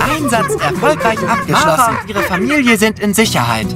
Einsatz erfolgreich abgeschlossen. Mara ihre Familie sind in Sicherheit.